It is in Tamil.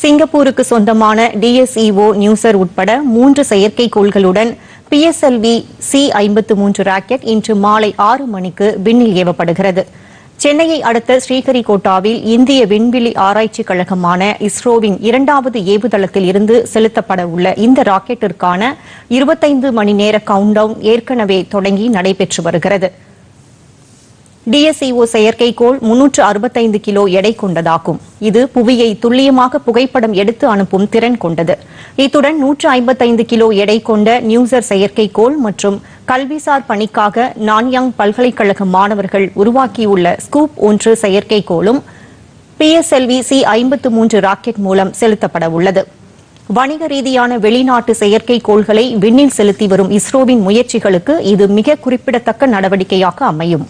சிங்கப்பூருக்கு சொந்தமான டிஎஸ்இஓ நியூசர் உட்பட மூன்று செயற்கைக்கோள்களுடன் பிஎஸ்எல்வி சி ஐம்பத்து மூன்று ராக்கெட் இன்று மாலை ஆறு மணிக்கு விண்ணில் ஏவப்படுகிறது. சென்னையை அடுத்த ஸ்ரீஹரிகோட்டாவில் இந்திய விண்வெளி ஆராய்ச்சிக் கழகமான இஸ்ரோவின் இரண்டாவது ஏவுதளத்தில் இருந்து செலுத்தப்பட உள்ள இந்த ராக்கெட்டிற்கான இருபத்தைந்து மணி நேர கவுண்டவுன் ஏற்கனவே தொடங்கி நடைபெற்று வருகிறது. டிஎஸ்இஓ செயற்கைக்கோள் முன்னூற்று அறுபத்தைந்து கிலோ எடை கொண்டதாகும். இது புவியை துல்லியமாக புகைப்படம் எடுத்து அனுப்பும் திறன் கொண்டது. இத்துடன் நூற்று ஐம்பத்தைந்து கிலோ எடை கொண்ட நியூசர் செயற்கைக்கோள் மற்றும் கல்விசார் பணிக்காக நான்யாங் பல்கலைக்கழக மாணவர்கள் உருவாக்கியுள்ள ஸ்கூப் ஒன்று செயற்கைக்கோளும் பிஎஸ்எல்வி சி ஐம்பத்து மூன்று ராக்கெட் மூலம் செலுத்தப்பட உள்ளது. வணிக ரீதியான வெளிநாட்டு செயற்கைக்கோள்களை விண்ணில் செலுத்தி வரும் இஸ்ரோவின் முயற்சிகளுக்கு இது மிக குறிப்பிடத்தக்க நடவடிக்கையாக அமையும்.